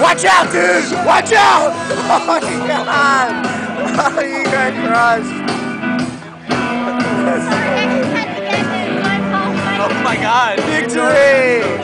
Watch out, dude! Watch out! Oh my god! Oh, you got crushed. Oh my god. Victory!